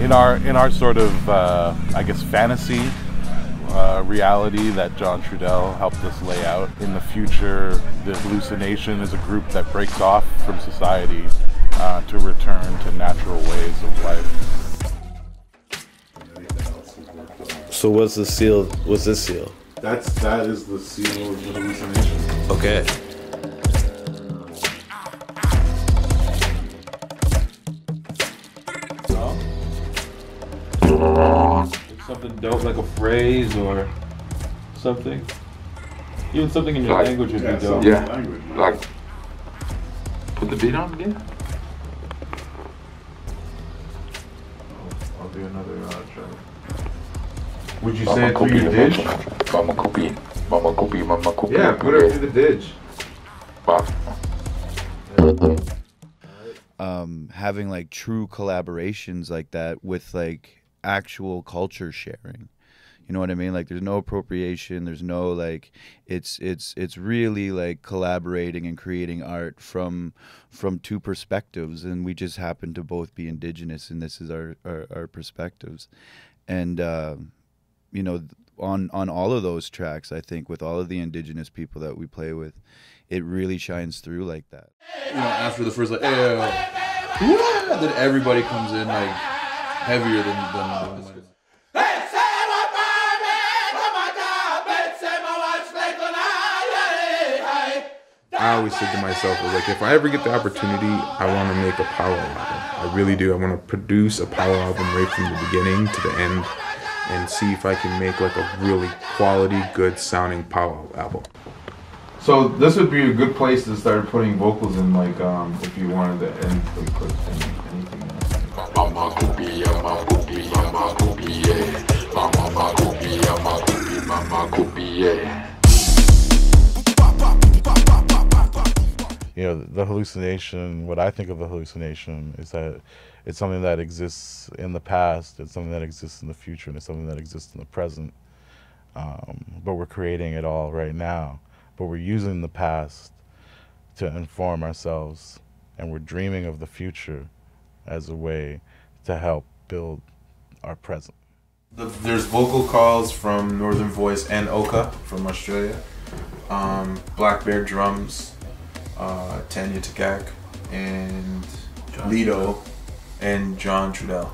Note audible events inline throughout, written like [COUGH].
in our in our sort of uh, I guess fantasy uh, reality that John Trudell helped us lay out. In the future, the Halluci Nation is a group that breaks off from society uh, to return to natural ways of life. So what's the seal? What's this seal? That's that is the seal of the Halluci Nation. Okay. Something dope like a phrase or something. Even something in your Like- language would Yeah, be dope. Yeah. language. Like, put the beat on again? I'll do another uh, track. Would you say Mama it through your copy, dish? Mama copy, mama copy, mama copy. Yeah, put it through the dish. um, having like true collaborations like that with like actual culture sharing. You know what I mean? Like there's no appropriation, there's no like it's it's it's really like collaborating and creating art from from two perspectives and we just happen to both be indigenous and this is our our, our perspectives. And uh, you know on on all of those tracks, I think with all of the indigenous people that we play with, it really shines through like that. You know, after the first like, ew, [LAUGHS] then everybody comes in like heavier than than. than I always think to myself, like, if I ever get the opportunity, I want to make a power album. I really do. I want to produce a power album right from the beginning to the end, and see if I can make like a really quality, good sounding power album. So this would be a good place to start putting vocals in, like um, if you wanted to end like anything. You know the Halluci Nation what i think of the Halluci Nation is that it's something that exists in the past it's something that exists in the future and it's something that exists in the present. Um, but we're creating it all right now. But we're using the past to inform ourselves and we're dreaming of the future as a way to help build our present there's vocal calls from Northern Voice and OKA from Australia. Um, Black Bear drums, uh, Tanya Tagaq, and Lido, and John Trudell.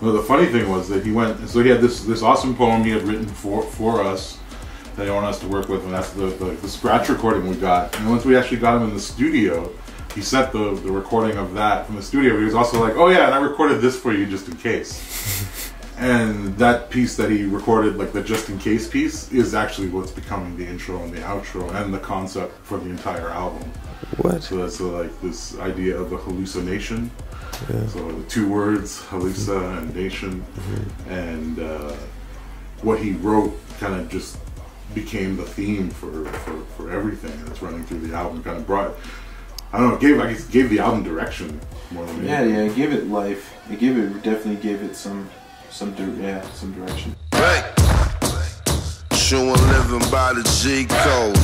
Well, the funny thing was that he went. So he had this this awesome poem he had written for for us that he wanted us to work with, and that's the, the, the scratch recording we got. And once we actually got him in the studio, he sent the the recording of that from the studio. He was also like, "Oh yeah, and I recorded this for you just in case." [LAUGHS] and that piece that he recorded, like the just in case piece, is actually what's becoming the intro and the outro and the concept for the entire album. What? So that's uh, like this idea of the Halluci Nation. Yeah. So the two words, Halluci and nation, and uh, what he wrote kind of just became the theme for, for, for everything that's running through the album. Kind of brought, I don't know, gave I guess gave the album direction more than Yeah, anything. yeah, give it life. It gave it definitely gave it some some dir- yeah some direction. Right. Showing living by the G code.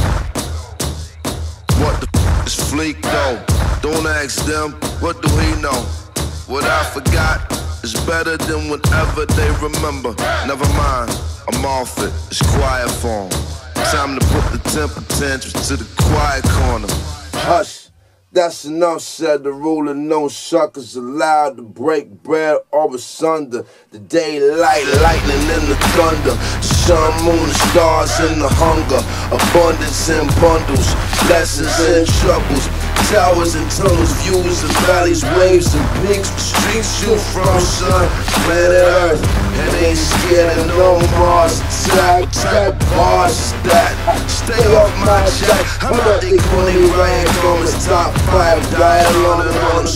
What the f is fleek though? Don't ask them, what do he know? What I forgot is better than whatever they remember. Never mind, I'm off it, it's quiet form. Time to put the temper tantrums to the quiet corner. Hush. That's enough said. The rule of no suckers allowed to break bread or asunder. The daylight, lightning, and the thunder. The sun, moon, the stars, and the hunger. Abundance in bundles, lessons and troubles. Towers and tunnels, views and valleys, waves and peaks. Streets you from, sun, planet Earth. And ain't scared of no Mars attack. Type bars that stay off my jack. Top five. Dial on and on,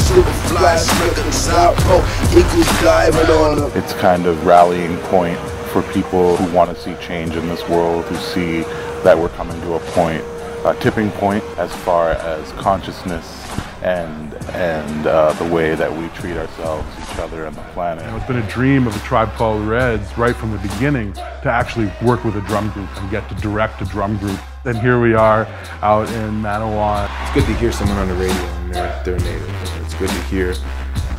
top oh, equals diving on. It's kind of rallying point for people who want to see change in this world, who see that we're coming to a point, a tipping point as far as consciousness and and uh, the way that we treat ourselves, each other, and the planet. It's been a dream of A Tribe Called Red's right from the beginning to actually work with a drum group and get to direct a drum group. And here we are out in Manawan. It's good to hear someone on the radio and they're, they're native. It's good to hear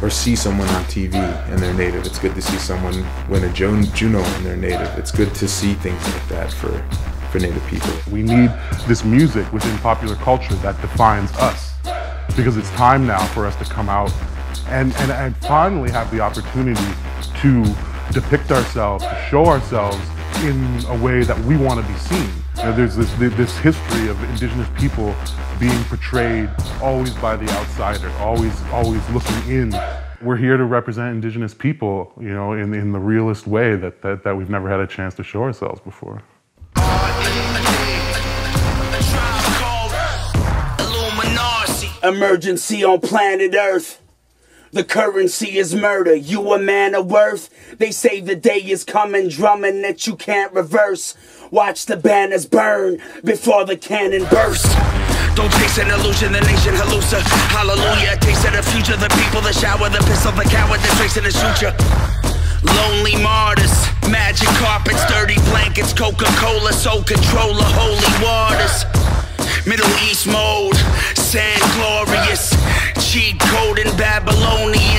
or see someone on TV and they're native. It's good to see someone win a Juno and they're native. It's good to see things like that for for native people. We need this music within popular culture that defines us because it's time now for us to come out and, and, and finally have the opportunity to depict ourselves, to show ourselves in a way that we want to be seen. You know, there's this, this history of indigenous people being portrayed always by the outsider, always, always looking in. We're here to represent indigenous people, you know, in, in the realest way that, that, that we've never had a chance to show ourselves before. Emergency on planet Earth. The currency is murder. You a man of worth. They say the day is coming, drumming that you can't reverse. Watch the banners burn before the cannon burst. Don't chase an illusion, the nation hallucina. Hallelujah, taste of the future, the people, the shower, the pistol, the coward, the tracing the future. Lonely martyrs, magic carpets, dirty blankets, Coca-Cola, soul controller, holy waters. Middle East mode, sand glorious. Cheat code in Babylonian.